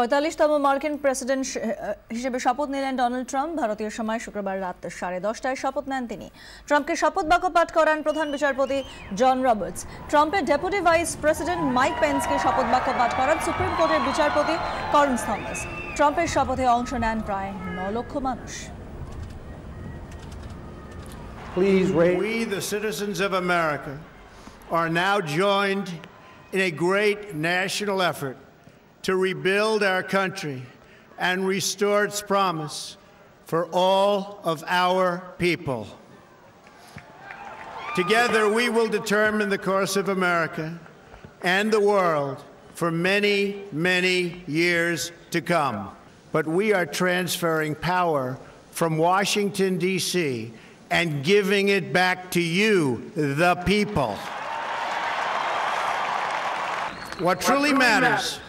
পঁয়তাল্লিশতম মার্কিন প্রেসিডেন্ট হিসেবে শপথ নিলেন ডোনাল্ড ট্রাম্প। ভারতীয় সময় শুক্রবার রাত সাড়ে দশটায় শপথ নেন তিনি। ট্রাম্পকে শপথ বাক্য পাঠ করান প্রধান বিচারপতি জন রবার্টস। ট্রাম্পের ডেপুটি ভাইস প্রেসিডেন্ট মাইক পেন্সকে শপথ বাক্য পাঠ করান সুপ্রিম কোর্টের বিচারপতি করন্স থমাস। ট্রাম্পের শপথে অংশ নেন প্রায় ন লক্ষ মানুষ। Please raise. We, the citizens of America, are now joined in a great national effort to rebuild our country and restore its promise for all of our people. Together, we will determine the course of America and the world for many, many years to come. But we are transferring power from Washington, D.C., and giving it back to you, the people. What truly matters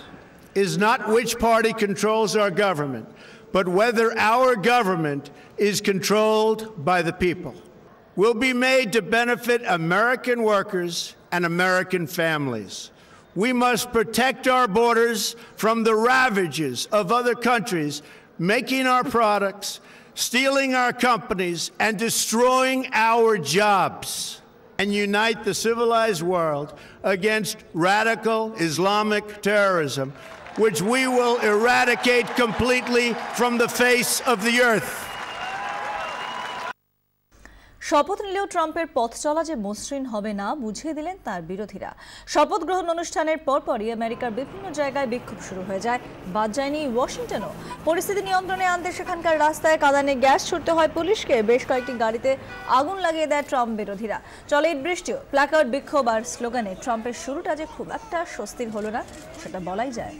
is not which party controls our government, but whether our government is controlled by the people. Will be made to benefit American workers and American families. We must protect our borders from the ravages of other countries making our products, stealing our companies, and destroying our jobs and unite the civilized world against radical Islamic terrorism, which we will eradicate completely from the face of the earth. শপথ নিলেও ট্রাম্পের পথ চলা যে মসৃণ হবে না, বুঝিয়ে দিলেন তার বিরোধীরা। শপথ গ্রহণ অনুষ্ঠানের পরপরই আমেরিকার বিভিন্ন জায়গায় বিক্ষোভ শুরু হয়ে যায়। বাদ যায়নি ওয়াশিংটনও। পরিস্থিতি নিয়ন্ত্রণে আনতে সেখানকার রাস্তায় কাদানে গ্যাস ছুটতে হয় পুলিশকে। বেশ কয়েকটি গাড়িতে আগুন লাগিয়ে দেয় ট্রাম্প বিরোধীরা। চলে ইট বৃষ্টিও। প্ল্যাকার্ড বিক্ষোভ আর স্লোগানে ট্রাম্পের শুরুটা যে খুব একটা স্বস্তির হলো না, সেটা বলাই যায়।